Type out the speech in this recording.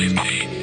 with me.